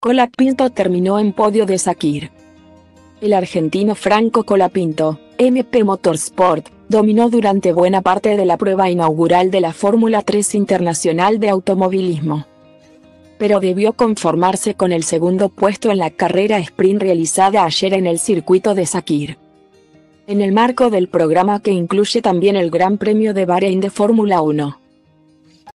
Colapinto terminó en podio de Sakir. El argentino Franco Colapinto, MP Motorsport, dominó durante buena parte de la prueba inaugural de la Fórmula 3 Internacional de Automovilismo. Pero debió conformarse con el segundo puesto en la carrera sprint realizada ayer en el circuito de Sakir. En el marco del programa que incluye también el Gran Premio de Bahrein de Fórmula 1.